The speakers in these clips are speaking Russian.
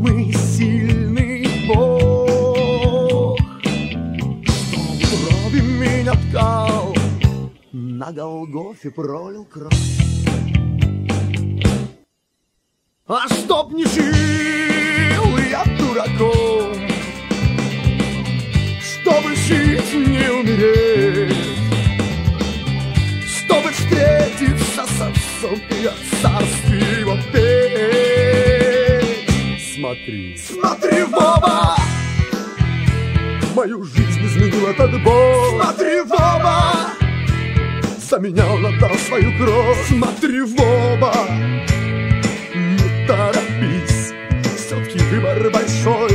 самый сильный Бог. Что брови меня ткал На Голгофе пролил кровь. А чтоб не жил я дураком Чтобы жить, не умереть Чтобы встретиться с отцом и от Смотри, смотри в оба! Мою жизнь изменил этот Бог Смотри в оба! Заменял, надал свою кровь. Смотри в оба! Торопись Все-таки выбор большой.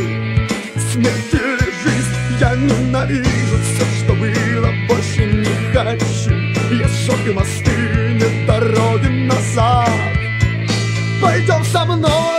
Смерть или жизнь Я ненавижу все, что было Больше не хочу. Есть шок и мосты Нет дороги назад. Пойдем со мной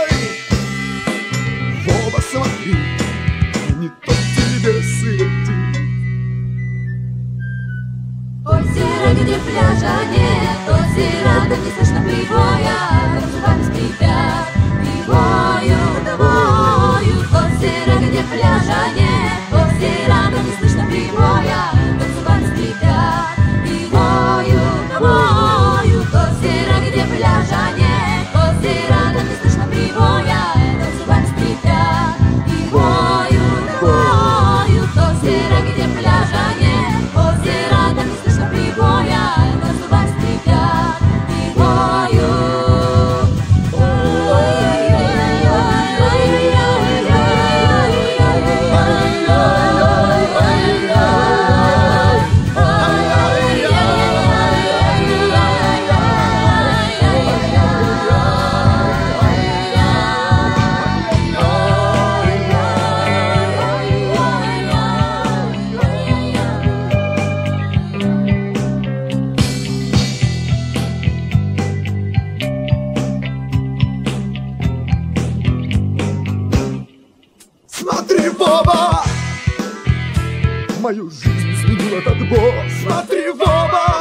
Мою жизнь изменил этот Бог Смотри в оба.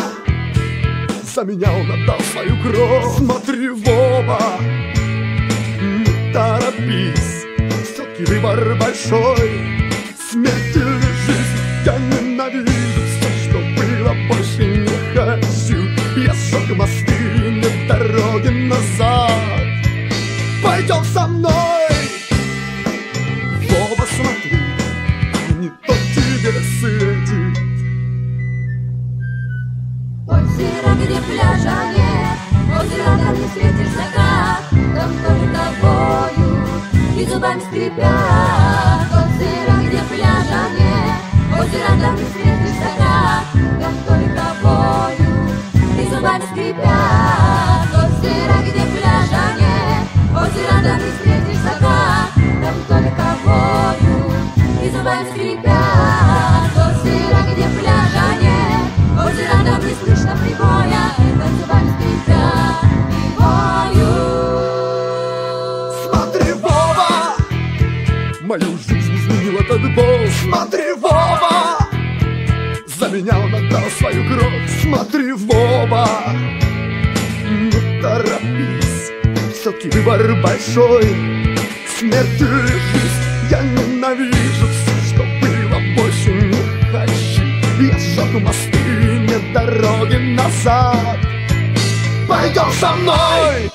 Заменял, надал свою кровь. Смотри в оба. Не торопись. Все-таки выбор большой. Смерть или жизнь Я ненавижу все, что было Больше не хочу. Я сжег мосты Нет дороги назад. Пойдем со мной Где пляжа нет там не светишь закат Там только тобою И зубами скрипят Озеро, где пляжа нет там не светишь закат Там только тобою И зубами скрипят Озеро, где пляжа нет там не светишь закат Там только тобою И зубами скрипят Озеро, где пляжа мою жизнь изменил этот Бог. Смотри в оба, заменял, надал свою кровь. Смотри в оба, не торопись, все-таки выбор большой. Смерть или жизнь, я ненавижу все, что было, больше не хочу. Я сжег мосты, нет дороги назад. Пойдем со мной